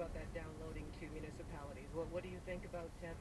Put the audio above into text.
about that downloading to municipalities. What, what do you think about uh,